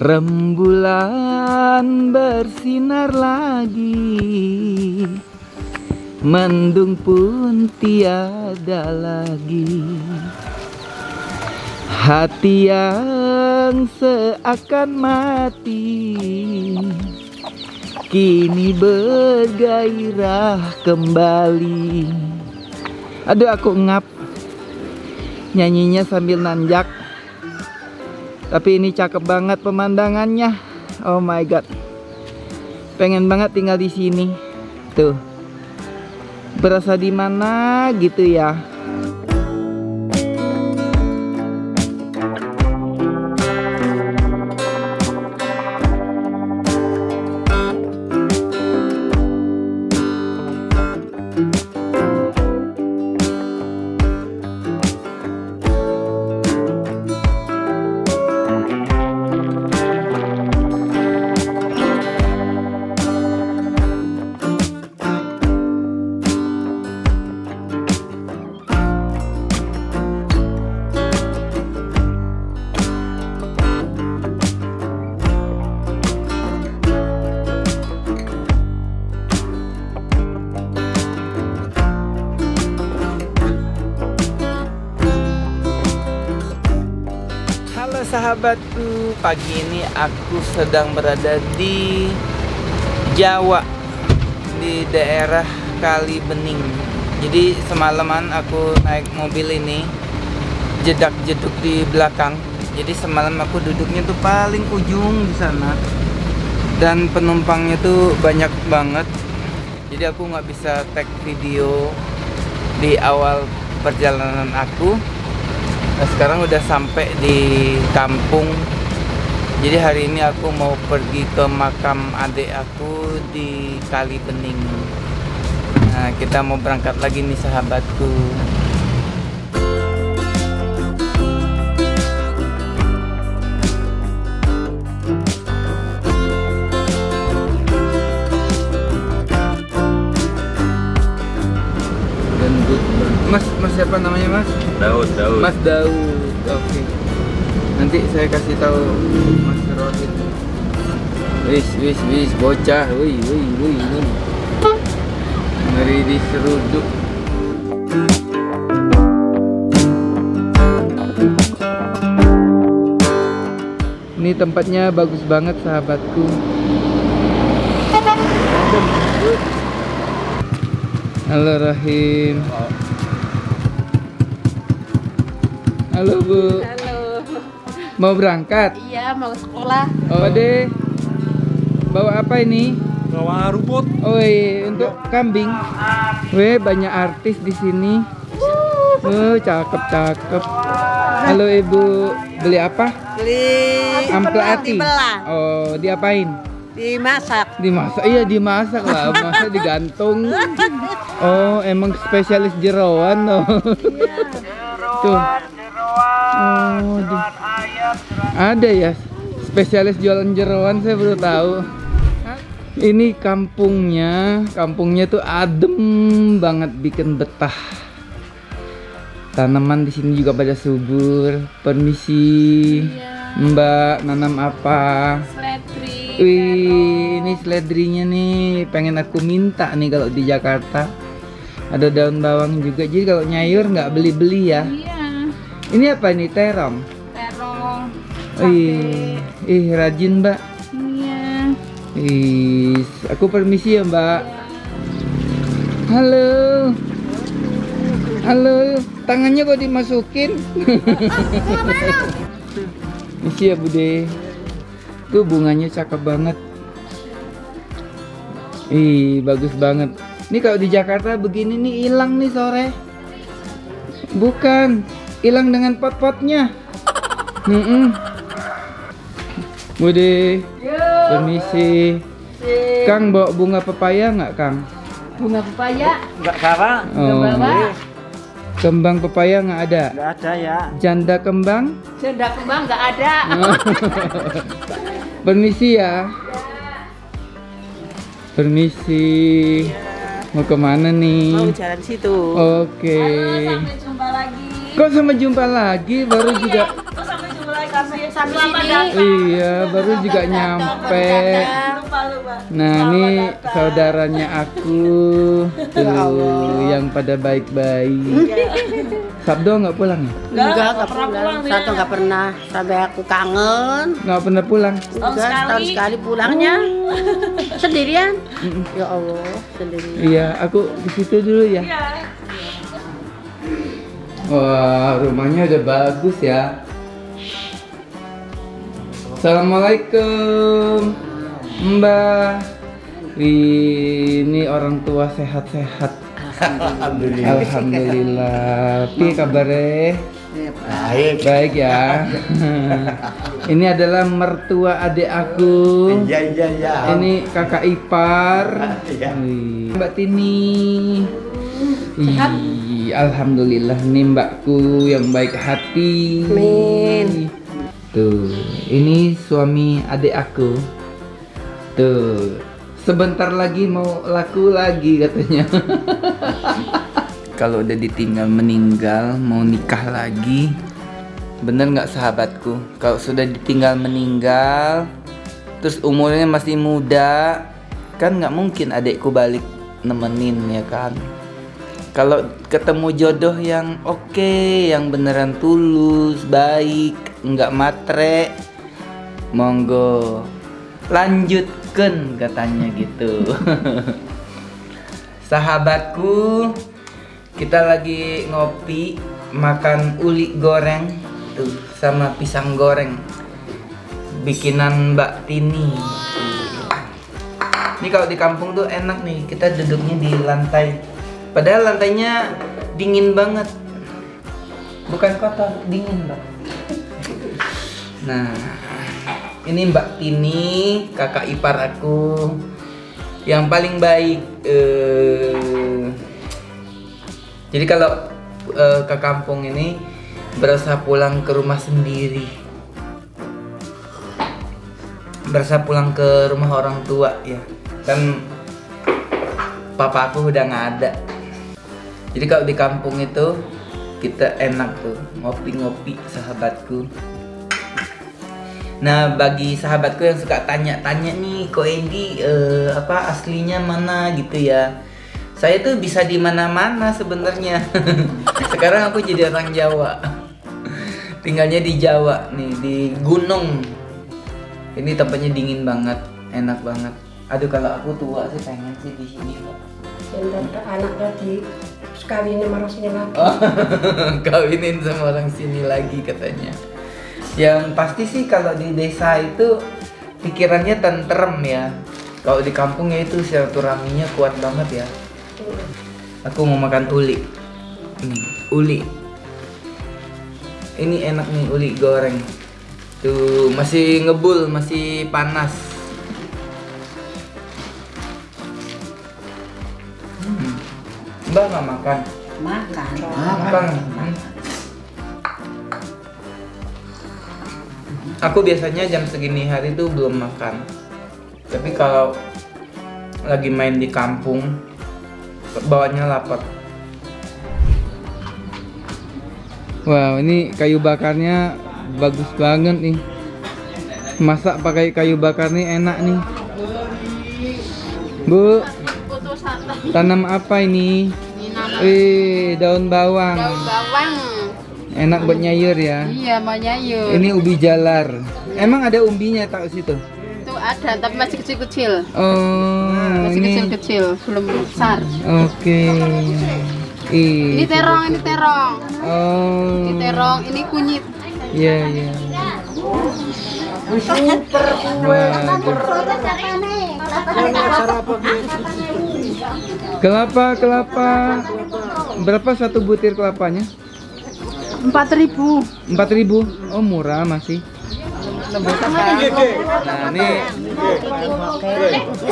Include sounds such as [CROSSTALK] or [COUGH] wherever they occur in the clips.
Rembulan bersinar lagi. Mendung pun tiada lagi. Hati yang seakan mati Kini bergairah kembali. Aduh aku ngap. Nyanyinya sambil nanjak tapi ini cakep banget pemandangannya. Oh my god. Pengen banget tinggal di sini. Tuh. Berasa di mana gitu ya. Sahabatku, pagi ini aku sedang berada di Jawa di daerah Kali Bening. Jadi semalaman aku naik mobil ini jedak jeduk di belakang. Jadi semalam aku duduknya tuh paling ujung di sana dan penumpangnya tuh banyak banget. Jadi aku nggak bisa tag video di awal perjalanan aku Nah, sekarang udah sampai di kampung. Jadi hari ini aku mau pergi ke makam adik aku di Kali Bening. Nah, kita mau berangkat lagi nih sahabatku. Mas, mas siapa namanya mas? Daud, Daud. Mas Daud, oke. Nanti saya kasih tahu Mas Rohit. Wis, wis, wis, bocah, wih, wih, wih, wih. Ngeri diseruduk. Ini tempatnya bagus banget sahabatku. Halo Rahim. Halo Bu. Halo. Mau berangkat? Iya, mau sekolah. Oh deh. Bawa apa ini? Bawa rumput. Oh iya, untuk kambing. Weh, banyak artis di sini. Oh, cakep cakep. Halo Ibu, beli apa? beli dibelah Oh, diapain? dimasak Dimasak. Iya, dimasak lah. [LAUGHS] Masa digantung. Oh, emang spesialis jeroan loh. Tuh. Oh, di- ada ya spesialis jualan jeroan saya baru tahu. Ini kampungnya, kampungnya tuh adem banget bikin betah. Tanaman di sini juga pada subur. Permisi, Mbak, nanam apa? Seledri. Wih, ini seledrinya nih, pengen aku minta nih kalau di Jakarta. Ada daun bawang juga, jadi kalau nyayur nggak beli-beli ya. Iya. Ini apa nih terong? Terong. Ih, ih rajin mbak. Iya. Ih, aku permisi ya mbak. Halo. Halo, tangannya kok dimasukin? [LAUGHS] Misi ya bude. Tuh bunganya cakep banget. Ih, bagus banget. Ini kalau di Jakarta begini nih hilang nih sore. Bukan, hilang dengan pot-potnya. Mm-mm. Bude, permisi. Kang bawa bunga pepaya nggak Kang? Bunga pepaya. Enggak salah. Oh, Bawa. kembang pepaya nggak ada. Enggak ada ya. Janda kembang? Janda kembang nggak ada. [LAUGHS] Permisi ya. Permisi. Mau ke mana mau nih? jalan situ Oke. Sampai jumpa lagi. Kok sama jumpa lagi? Baru juga. Kok sampai jumpa lagi? Sampai sampai sini. Iya, baru juga nyampe. Nah, ini saudaranya aku [LAUGHS] tuh yang pada baik-baik. Sabdo nggak pulang ya? Enggak, enggak pulang. Satu enggak pernah. Sampai aku kangen. Nggak pernah pulang. Enggak, setahun sekali pulangnya. Sendirian. Ya Allah, sendirian. Iya, aku di situ dulu ya. Wah, rumahnya udah bagus ya. Assalamualaikum, Mbak. Ini orang tua sehat-sehat. Alhamdulillah. Alhamdulillah. Pi kabarnya? Baik. Baik ya. ini adalah mertua adik aku. Iya iya iya. Ini kakak ipar. Iya. Mbak Tini. Alhamdulillah nih mbakku yang baik hati. Amin. Tuh, ini suami adik aku. Tuh, sebentar lagi mau laku lagi katanya. [LAUGHS] Kalau udah ditinggal meninggal, mau nikah lagi. Bener nggak sahabatku? Kalau sudah ditinggal meninggal, terus umurnya masih muda, kan nggak mungkin adikku balik nemenin ya kan? Kalau ketemu jodoh yang oke, yang beneran tulus, baik, nggak matre, monggo lanjutkan katanya gitu. [LAUGHS] Sahabatku, kita lagi ngopi, makan uli goreng tuh sama pisang goreng bikinan Mbak Tini. Ini kalau di kampung tuh enak nih, kita duduknya di lantai. Padahal lantainya dingin banget. Bukan kotor, dingin, Mbak. Nah, ini Mbak Tini, kakak ipar aku yang paling baik. eh jadi kalau eh, ke kampung ini berasa pulang ke rumah sendiri. Berasa pulang ke rumah orang tua ya. Kan papa aku udah nggak ada. Jadi kalau di kampung itu kita enak tuh ngopi-ngopi sahabatku. Nah bagi sahabatku yang suka tanya-tanya nih kok Endi eh, apa aslinya mana gitu ya. Saya tuh bisa di mana-mana sebenarnya. [LAUGHS] Sekarang aku jadi orang Jawa. [LAUGHS] Tinggalnya di Jawa nih di gunung. Ini tempatnya dingin banget, enak banget. Aduh kalau aku tua sih pengen sih di sini. Pak. Dan anak tadi sekawinnya marah sini lagi. Oh, [LAUGHS] kawinin sama orang sini lagi katanya. Yang pasti sih kalau di desa itu pikirannya tentrem ya. Kalau di kampungnya itu silaturahminya kuat banget ya. Aku mau makan uli. Nih, uli. Ini enak nih uli goreng. Tuh masih ngebul, masih panas. Mbak nggak makan? Makan. Makan. Hmm. Aku biasanya jam segini hari tuh belum makan. Tapi kalau lagi main di kampung, bawanya lapar. Wow, ini kayu bakarnya bagus banget nih. Masak pakai kayu bakar nih enak nih. Bu, tanam apa ini? Wih, daun bawang. Bawang. Enak buat nyayur ya. Iya, mau nyayur. Ini ubi jalar. Emang ada umbinya tak situ? Itu ada, tapi masih kecil-kecil. Oh, Masih kecil-kecil, belum besar. Oke. Ih, Ini terong, ini terong. Oh. Ini terong, ini kunyit. Iya, iya. Waduh. Kelapa, kelapa. Berapa satu butir kelapanya? 4000. 4000 Oh, murah masih. Nah, ini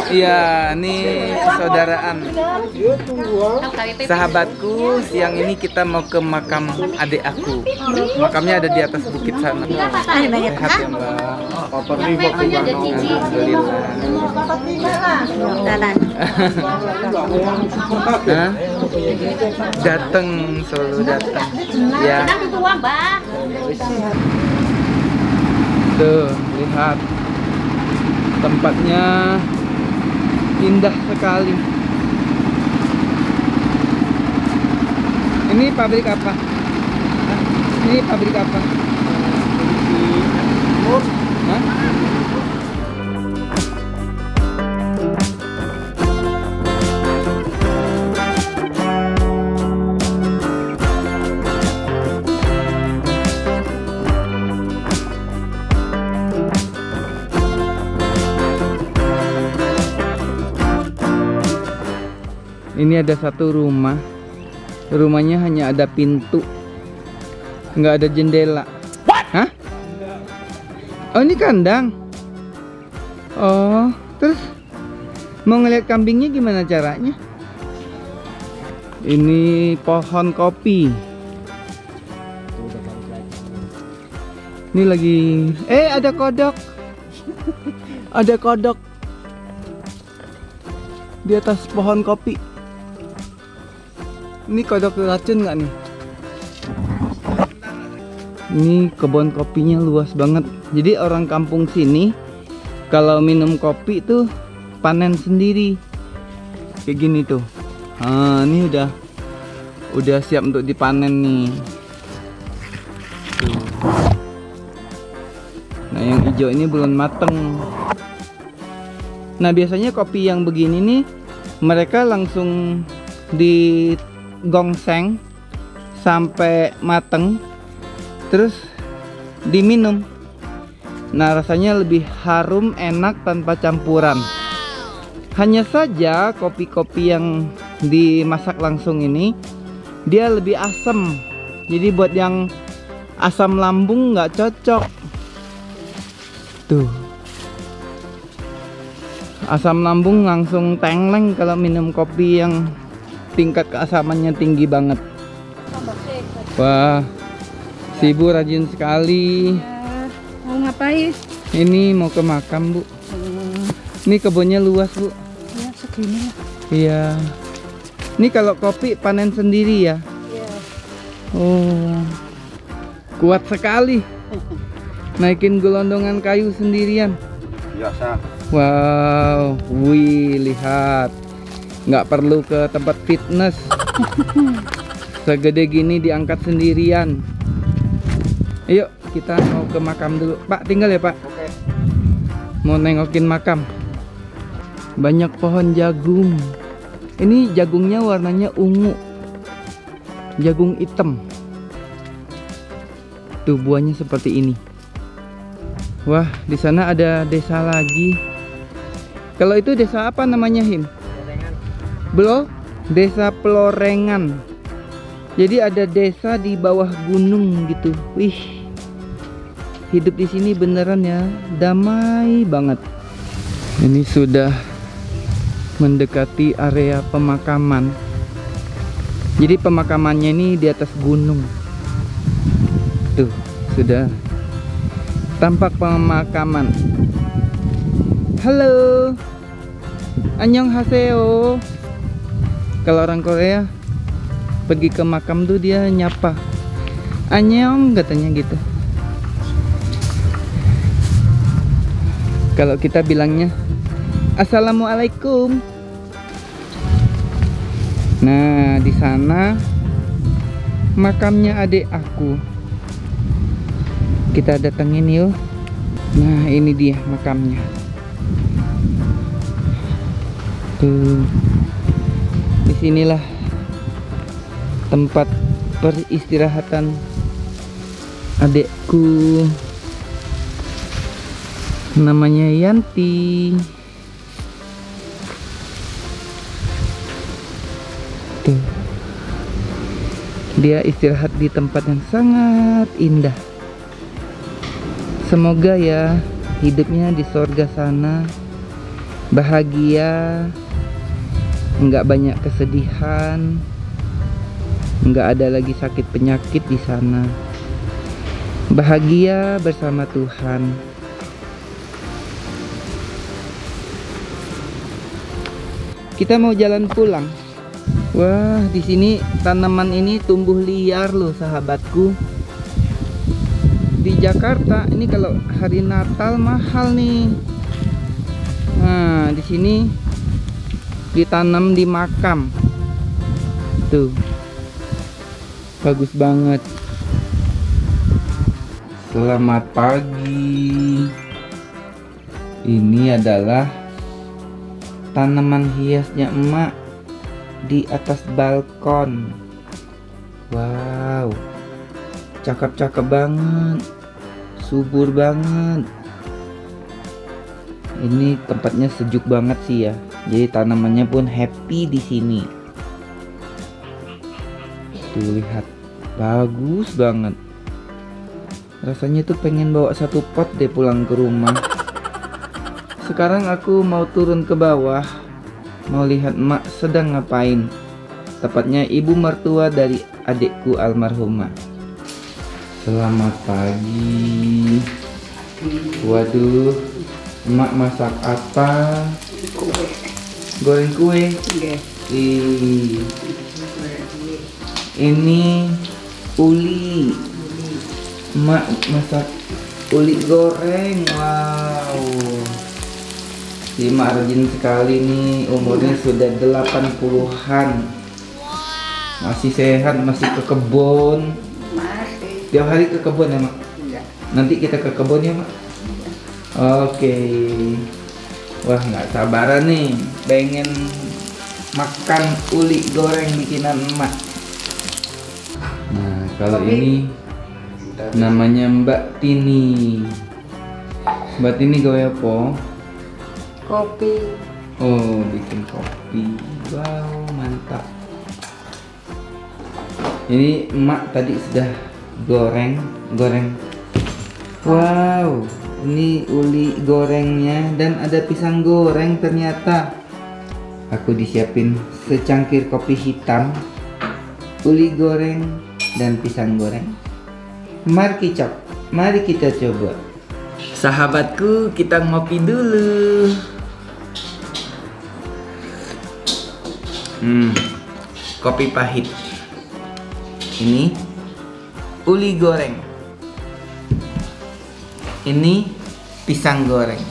Iya, ini saudaraan. Sahabatku, siang ini kita mau ke makam adik aku. Makamnya ada di atas bukit sana. Sehat ya, Mbak. Alhamdulillah. Hah? Dateng, selalu datang. Ya. Tuh, lihat. Tempatnya indah sekali. Ini pabrik apa? Hah? Ini pabrik apa? Hah? Ini ada satu rumah. Rumahnya hanya ada pintu. Nggak ada jendela. Hah? Oh, ini kandang. Oh, terus mau ngeliat kambingnya gimana caranya? Ini pohon kopi. Ini lagi eh ada kodok. [LAUGHS] ada kodok di atas pohon kopi. Ini kodok racun nggak nih? Ini kebun kopinya luas banget. Jadi orang kampung sini kalau minum kopi tuh panen sendiri. Kayak gini tuh. Ah, ini udah udah siap untuk dipanen nih. Nah, yang hijau ini belum mateng. Nah, biasanya kopi yang begini nih mereka langsung digongseng sampai mateng terus diminum. Nah rasanya lebih harum enak tanpa campuran. Hanya saja kopi-kopi yang dimasak langsung ini dia lebih asam. Jadi buat yang asam lambung nggak cocok. Tuh. Asam lambung langsung tengleng kalau minum kopi yang tingkat keasamannya tinggi banget. Wah si ibu rajin sekali. Mau ngapain? ini mau ke makam bu. Ini kebunnya luas bu. Ya segini lah. iya. Ini kalau kopi panen sendiri ya? Iya. oh kuat sekali. Naikin gelondongan kayu sendirian. Biasa. Wow, wih lihat, nggak perlu ke tempat fitness. [LAUGHS] Segede gini diangkat sendirian. Ayo kita mau ke makam dulu. Pak tinggal ya Pak. Oke. Mau nengokin makam. Banyak pohon jagung. Ini jagungnya warnanya ungu. Jagung hitam. Tuh buahnya seperti ini. Wah, di sana ada desa lagi. Kalau itu desa apa namanya, Him? Belum? Desa Pelorengan. Jadi ada desa di bawah gunung gitu. Wih. Hidup di sini beneran ya, damai banget. Ini sudah mendekati area pemakaman. Jadi pemakamannya ini di atas gunung. Tuh, sudah tampak pemakaman. Halo. Annyeonghaseyo. Kalau orang Korea pergi ke makam tuh dia nyapa. Annyeong katanya gitu. Kalau kita bilangnya Assalamualaikum. Nah, di sana makamnya adik aku. Kita datengin yuk. Nah, ini dia makamnya. Tuh. Di sinilah tempat peristirahatan adekku. Namanya Yanti. Tuh. Dia istirahat di tempat yang sangat indah. Semoga ya hidupnya di sorga sana bahagia, nggak banyak kesedihan, nggak ada lagi sakit penyakit di sana. Bahagia bersama Tuhan. Kita mau jalan pulang. Wah, di sini tanaman ini tumbuh liar loh, sahabatku. di Jakarta ini kalau hari Natal mahal nih nah di sini ditanam di makam. Tuh. Bagus banget. Selamat pagi. Ini adalah tanaman hiasnya emak di atas balkon. Wow. Cakep-cakep banget. Subur banget. Ini tempatnya sejuk banget sih ya jadi tanamannya pun happy di sini. Tuh lihat. Bagus banget. Rasanya tuh pengen bawa satu pot deh pulang ke rumah. Sekarang aku mau turun ke bawah. Mau lihat emak sedang ngapain. Tepatnya ibu mertua dari adikku almarhumah. Selamat pagi. Waduh, emak masak apa? Goreng kue. Ih. Ini uli. Emak masak uli goreng. Wow. Si emak rajin sekali nih, umurnya sudah 80-an. Masih sehat, masih ke kebun. Tiap hari ke kebun ya, Mak? Nanti kita ke kebun ya, Mak? Oke. Wah, nggak sabaran nih. Pengen makan uli goreng bikinan emak. Nah, kalau ini namanya Mbak Tini. Mbak Tini gawe apa? Kopi. Oh, bikin kopi. Wow, mantap. Ini emak tadi sudah goreng, goreng. Wow, ini uli gorengnya dan ada pisang goreng ternyata. Aku disiapin secangkir kopi hitam, uli goreng dan pisang goreng. Mari kicap, mari kita coba. Sahabatku, kita ngopi dulu. Hmm, kopi pahit. Ini uli goreng. Ini pisang goreng.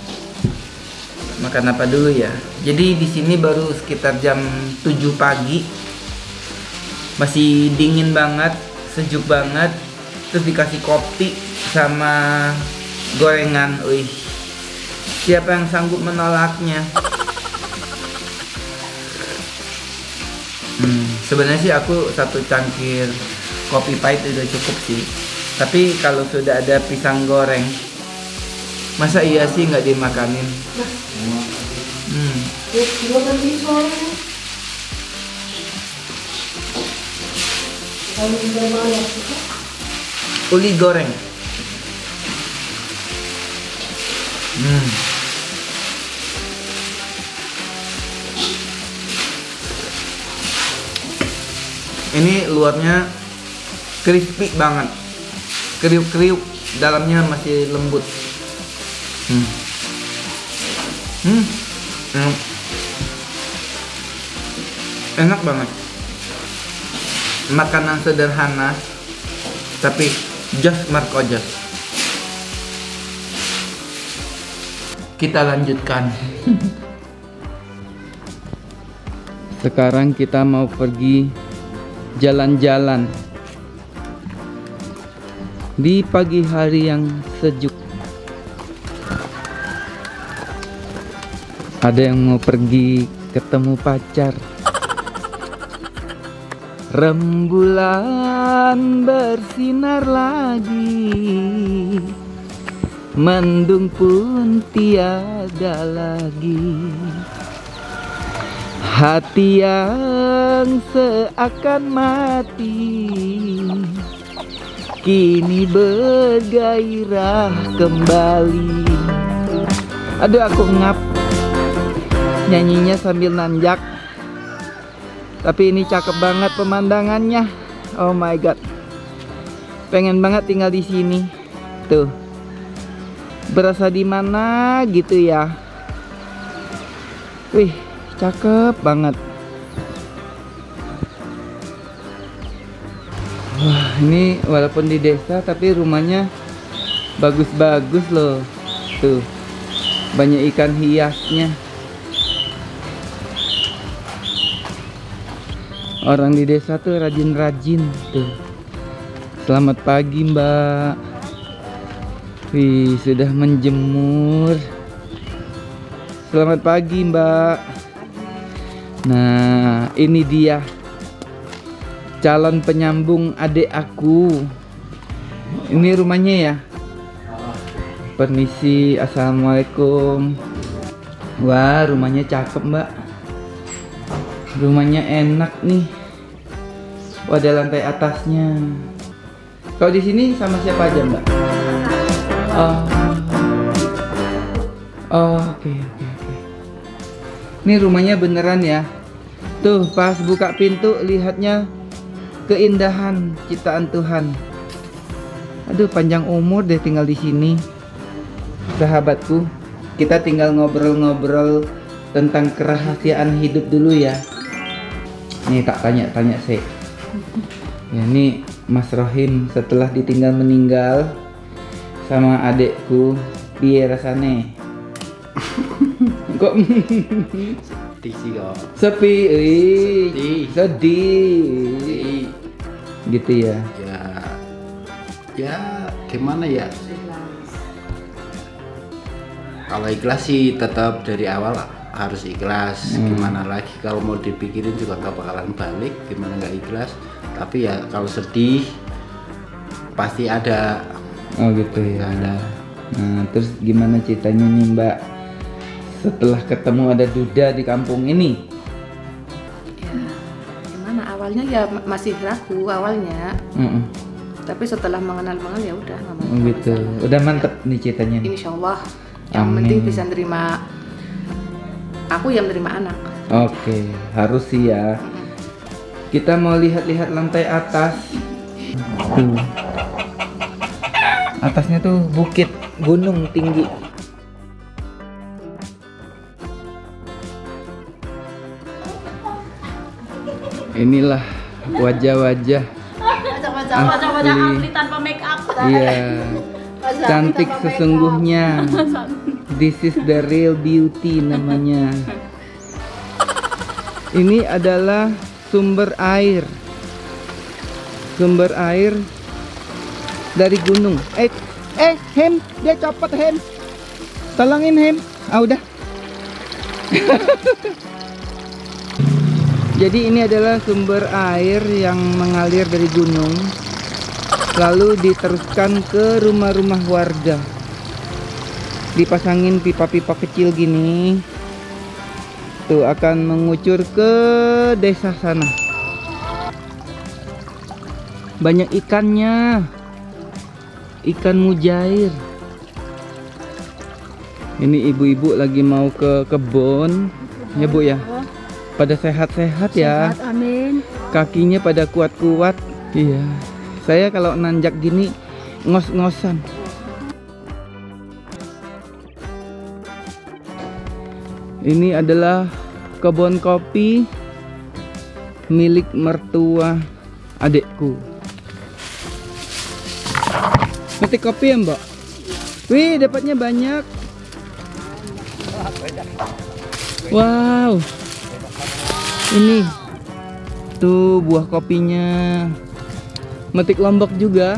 Makan apa dulu ya? Jadi di sini baru sekitar jam 7 pagi. Masih dingin banget, sejuk banget. Terus dikasih kopi sama gorengan. Wih. Siapa yang sanggup menolaknya? Hmm, sebenarnya sih aku satu cangkir kopi pahit udah cukup sih. Tapi kalau sudah ada pisang goreng, masa iya sih nggak dimakanin? Hmm. Uli goreng. Hmm. Ini luarnya crispy banget, kriuk-kriuk, dalamnya masih lembut. Hmm. Hmm. Enak. Enak banget. Makanan sederhana, tapi just Marco just. Kita lanjutkan. [LAUGHS] Sekarang kita mau pergi jalan-jalan di pagi hari yang sejuk. Ada yang mau pergi ketemu pacar. Rembulan bersinar lagi. Mendung pun tiada lagi. Hati yang seakan mati Kini bergairah kembali Aduh aku ngap Nyanyinya sambil nanjak. Tapi ini cakep banget pemandangannya. Oh my god. Pengen banget tinggal di sini. Tuh. Berasa di mana gitu ya. Wih cakep banget. Wah ini walaupun di desa tapi rumahnya Bagus-bagus loh. Tuh. Banyak ikan hiasnya. Orang di desa tuh rajin-rajin tuh. Selamat pagi, Mbak. Wih, sudah menjemur. Selamat pagi, Mbak. Nah, ini dia calon penyambung adik aku. Ini rumahnya ya. Permisi, assalamualaikum. Wah, rumahnya cakep, Mbak. Rumahnya enak nih. Ada lantai atasnya. Kalau di sini sama siapa aja, Mbak? Oh. Oh, oke, oke, oke. Ini rumahnya beneran ya. Tuh, pas buka pintu lihatnya keindahan ciptaan Tuhan. Aduh, panjang umur deh tinggal di sini. Sahabatku, kita tinggal ngobrol-ngobrol tentang kerahasiaan hidup dulu ya. Nih tak tanya-tanya sih. Ya ini Mas Rohim setelah ditinggal meninggal sama adekku piye rasane? Kok Sedih sih kok. sepi? Ih, Sedih. sedih. Gitu ya. Ya, ya gimana ya? Kalau ikhlas sih tetap dari awal harus ikhlas. Hmm. Gimana lagi kalau mau dipikirin juga tak bakalan balik. Gimana nggak ikhlas? Tapi ya kalau sedih pasti ada. Oh gitu ya. Ada. Nah, terus gimana ceritanya nih Mbak? Setelah ketemu ada Duda di kampung ini. Ya, gimana awalnya ya ma- masih ragu awalnya, Mm-mm. tapi setelah mengenal mengenal ya udah Oh, gitu. Udah mantep nih ceritanya nih. Insya Allah yang Amin. penting bisa nerima aku yang menerima anak. Oke, harus sih ya. Kita mau lihat-lihat lantai atas. Tuh. Atasnya tuh bukit, gunung tinggi. Inilah wajah-wajah asli. tanpa make up. Iya. [LAUGHS] Cantik sesungguhnya. [LAUGHS] This is the real beauty namanya. Ini adalah sumber air. Sumber air dari gunung. Eh, eh, Hem, dia copot Hem. Tolongin Hem. Ah udah. [LAUGHS] Jadi ini adalah sumber air yang mengalir dari gunung lalu diteruskan ke rumah-rumah warga. Dipasangin pipa-pipa kecil gini. Tuh akan mengucur ke desa sana. Banyak ikannya. Ikan mujair. Ini ibu-ibu lagi mau ke kebun. Ya, Bu ya. Pada sehat-sehat ya Amin. kakinya pada kuat-kuat. Iya. Saya kalau nanjak gini ngos-ngosan. Ini adalah kebun kopi milik mertua adekku. Metik kopi ya, Mbak? Wih, dapatnya banyak. Wow. Ini tuh buah kopinya. Metik lombok juga.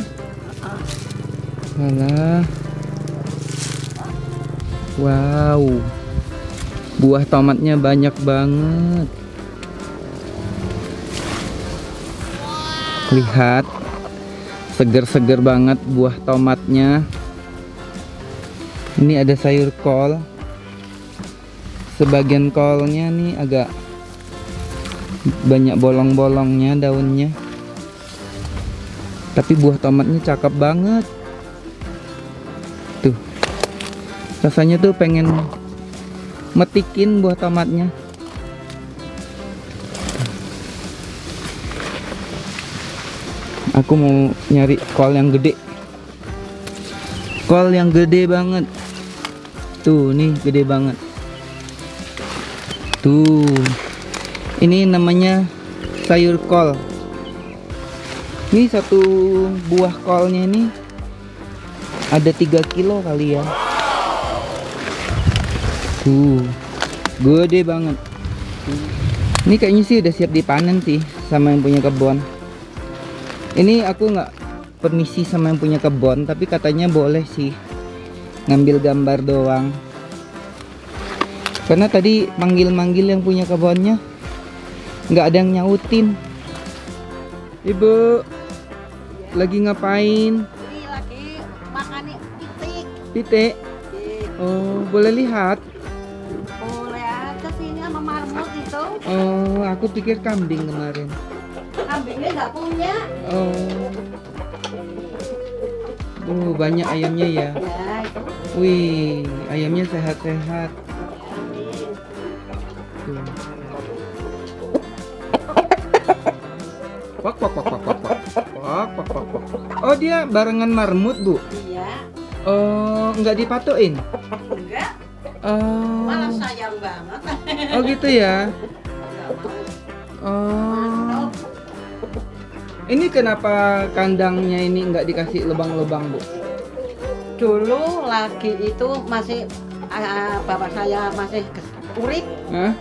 Alah. Wow. Buah tomatnya banyak banget. Lihat. Seger-seger banget buah tomatnya. Ini ada sayur kol. Sebagian kolnya nih agak banyak bolong-bolongnya daunnya tapi buah tomatnya cakep banget tuh rasanya tuh pengen metikin buah tomatnya. Aku mau nyari kol yang gede. Kol yang gede banget. Tuh nih gede banget. Tuh. Ini namanya sayur kol ini satu buah kolnya ini ada 3 kilo kali ya tuh gede banget. Ini kayaknya sih udah siap dipanen sih sama yang punya kebun ini aku nggak permisi sama yang punya kebun tapi katanya boleh sih ngambil gambar doang. Karena tadi manggil-manggil yang punya kebunnya nggak ada yang nyautin. Ibu lagi ngapain? Ini lagi makan itik. titik oh boleh lihat aku pikir kambing kemarin Kambingnya nggak punya. oh Oh, banyak ayamnya ya. Ya. Wih, ayamnya sehat-sehat. Wak, wak, wak, wak, wak. Wak, wak, wak, wak. Oh, dia barengan marmut, Bu. Iya. Oh, nggak dipatokin. Enggak. Oh. Malah sayang banget. Oh, gitu ya. Oh. Ini kenapa kandangnya ini nggak dikasih lubang-lubang, Bu? Dulu lagi itu masih ah, bapak saya masih urip Hah?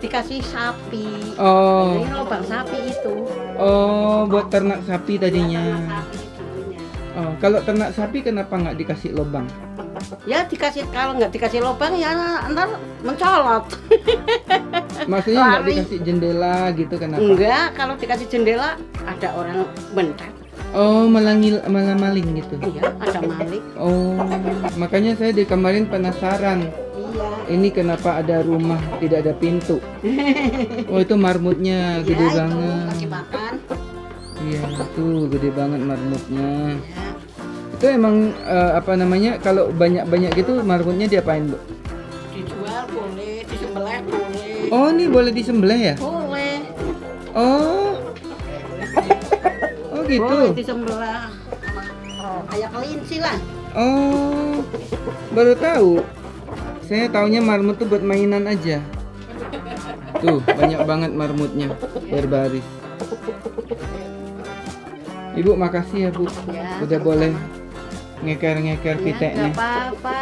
dikasih sapi. Oh. Ini lubang sapi itu. Oh, buat ternak sapi tadinya. Ternak sapi dulunya. Oh, kalau ternak sapi kenapa nggak dikasih lubang? Ya dikasih kalau nggak dikasih lubang ya ntar mencolot. [LAUGHS] Maksudnya nggak dikasih jendela gitu kenapa? Enggak, kalau dikasih jendela ada orang bentar. Oh, malah, ngil- malah maling gitu. Iya, ada maling. Oh, makanya saya di kemarin penasaran. Iya. Ini kenapa ada rumah tidak ada pintu? Oh, itu marmutnya [LAUGHS] gede ya, itu banget. lagi makan. Iya, tuh gede banget marmutnya. Ya. Itu emang eh, apa namanya? Kalau banyak-banyak gitu marmutnya diapain, Bu? Oh, ini boleh disembelih ya? Boleh. Oh. Oh, gitu. Boleh disembelih. Oh, kayak kelinci lah. Oh, baru tahu. Saya taunya marmut tuh buat mainan aja. Tuh, banyak banget marmutnya berbaris. Ibu makasih ya, Bu. Ya. Udah boleh ngeker-ngeker Ya, piteknya. nggak apa-apa.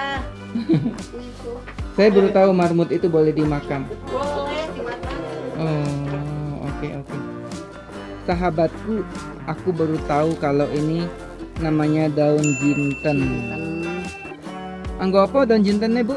[LAUGHS] Itu. Saya baru tahu marmut itu boleh dimakan. Oh, oke oke. Sahabatku, aku baru tahu kalau ini namanya daun jinten. Anggo apa daun jintennya, Bu?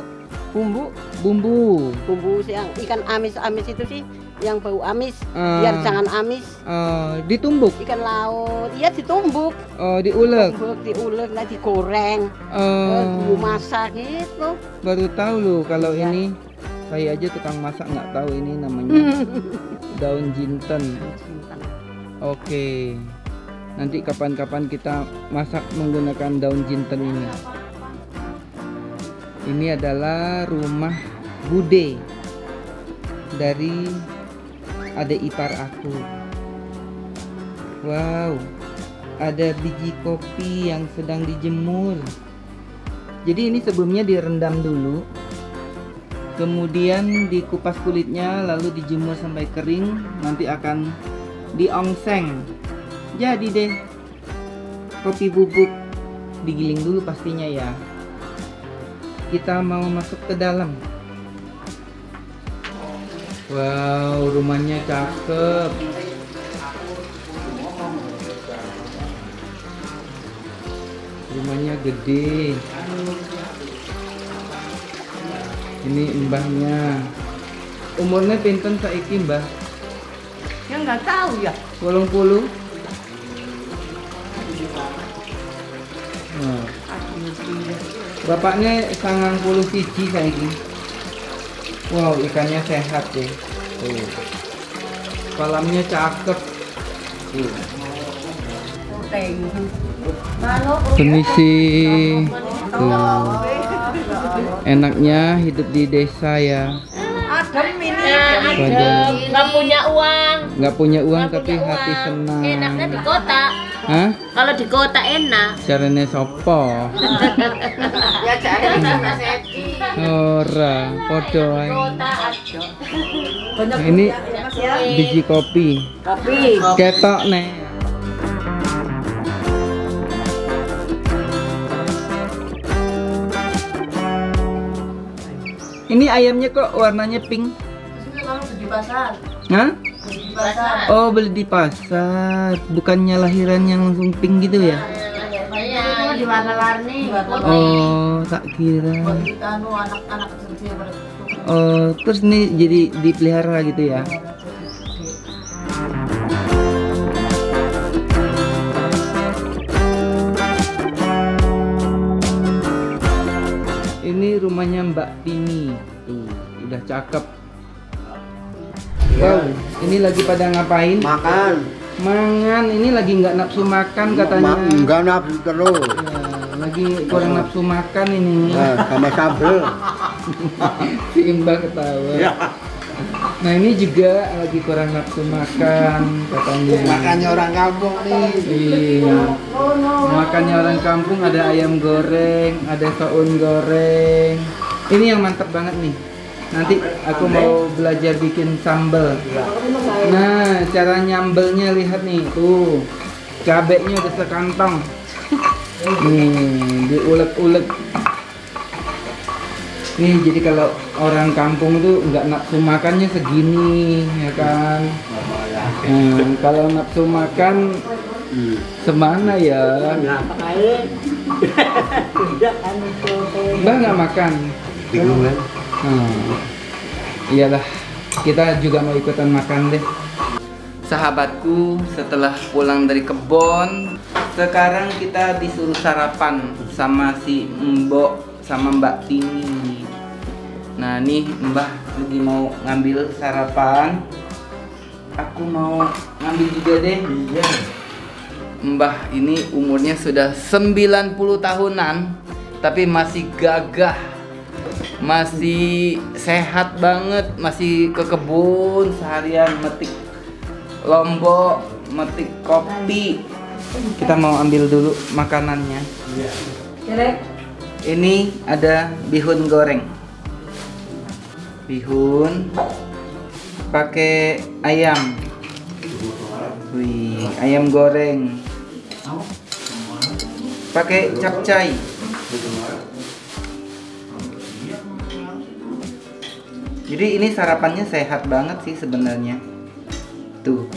bumbu, Bumbu. bumbu yang ikan amis-amis itu sih, yang bau amis, Ah. biar jangan amis. Eh, ditumbuk, Ikan laut, iya ditumbuk, oh, diulek. tumbuk, diulek, nah digoreng, Oh, terus dimasak gitu. baru tahu loh kalau Ya. ini saya aja tukang masak nggak tahu ini namanya [LAUGHS] daun jinten. Oke. Nanti kapan-kapan kita masak menggunakan daun jinten ini. Ini adalah rumah Bude dari adik ipar aku. Wow, ada biji kopi yang sedang dijemur. Jadi ini sebelumnya direndam dulu, kemudian dikupas kulitnya, lalu dijemur sampai kering, nanti akan diongseng. Jadi deh, kopi bubuk digiling dulu pastinya ya. Kita mau masuk ke dalam. Wow, rumahnya cakep. Rumahnya gede. Ini mbahnya. Umurnya pinten saiki mbah? Ya nggak tahu ya. Wolong puluh. Nah. Bapaknya sangang puluh siji saiki. Wow, ikannya sehat deh. Tuh. Kolamnya cakep. Tuh. Permisi. Tuh. Enaknya hidup di desa ya. Adem ini. Pada nggak punya uang nggak punya uang nggak tapi punya hati uang. senang. enaknya di kota Hah? kalau di kota enak Caranya sopo? Ya jadi sama. Ora, ae. aja Ini biji kopi. Kopi. Ketok nih. Ini ayamnya kok warnanya pink? Kalau di pasar, Hah? di pasar. Oh beli di pasar, bukannya lahiran yang langsung pink gitu ya? Itu di warna-warni. Oh tak kira. Anu Oh terus ini jadi dipelihara gitu ya? Ini rumahnya Mbak Tini, tuh udah cakep. Wow, ini lagi pada ngapain? Makan. Mangan, ini lagi nggak nafsu makan katanya. Ma- enggak nafsu terus. Ya, lagi kurang nafsu makan ini. Nah, sama sambel. [LAUGHS] Si Imbang ketawa. Ya. Nah ini juga lagi kurang nafsu makan katanya. Makannya orang kampung nih. Iya. Makannya orang kampung ada ayam goreng, ada soun goreng. Ini yang mantap banget nih. Nanti aku mau belajar bikin sambal. Nah, cara nyambelnya lihat nih, tuh. Cabenya udah sekantong. [LAUGHS] Nih, diulek-ulek. Nih, jadi kalau orang kampung tuh nggak nafsu makannya segini, ya kan? Nah, kalau nafsu makan semana ya? Mbak nggak makan. Bingung kan? Hmm. Iyalah, kita juga mau ikutan makan deh. Sahabatku, setelah pulang dari kebon, sekarang kita disuruh sarapan sama si Mbok sama Mbak Tini. Nah, nih Mbah lagi mau ngambil sarapan. Aku mau ngambil juga deh. Iya. Mbah ini umurnya sudah 90 tahunan, tapi masih gagah masih sehat banget masih ke kebun seharian metik lombok metik kopi kita mau ambil dulu makanannya ini ada bihun goreng bihun pakai ayam wih ayam goreng pakai capcay Jadi ini sarapannya sehat banget sih sebenarnya. Tuh.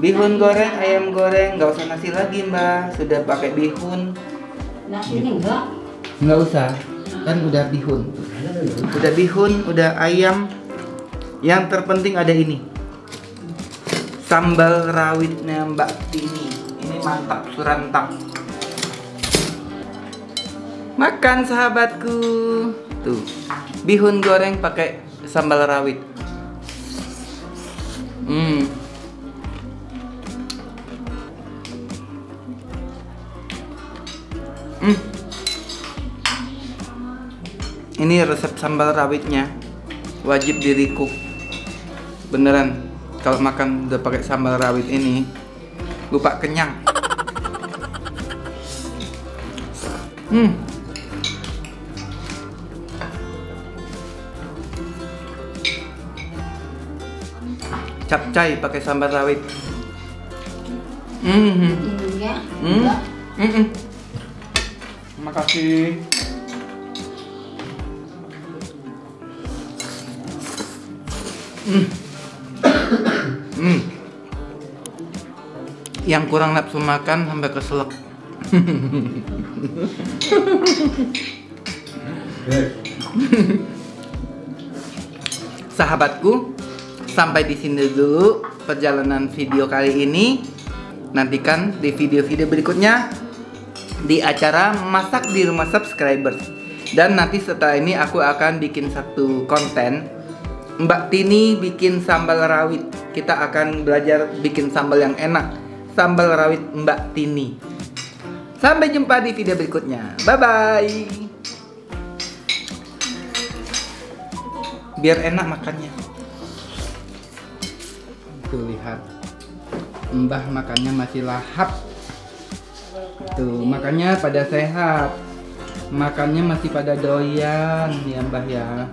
Bihun goreng, ayam goreng, nggak usah nasi lagi mbak. Sudah pakai bihun. Nasi ini enggak. Nggak usah, kan udah bihun. Udah bihun, udah ayam. Yang terpenting ada ini. Sambal rawitnya Mbak Tini. Ini mantap surantap. Makan sahabatku. Tuh. Bihun goreng pakai sambal rawit. Hmm. Ini resep sambal rawitnya wajib diriku. Beneran kalau makan udah pakai sambal rawit ini lupa kenyang. Hmm. Capcay pakai sambal rawit. Hmm. Enggak. Hmm. Hmm. hmm. Makasih. Hmm. [COUGHS] Yang kurang nafsu makan sampai keselak. [LAUGHS] Sahabatku, sampai di sini dulu perjalanan video kali ini. Nantikan di video-video berikutnya di acara masak di rumah subscribers. Dan nanti setelah ini aku akan bikin satu konten Mbak Tini bikin sambal rawit. Kita akan belajar bikin sambal yang enak. Sambal rawit Mbak Tini. Sampai jumpa di video berikutnya. Bye bye. Biar enak makannya. Tuh lihat. Mbah makannya masih lahap. Tuh, makannya pada sehat. Makannya masih pada doyan ya Mbah ya.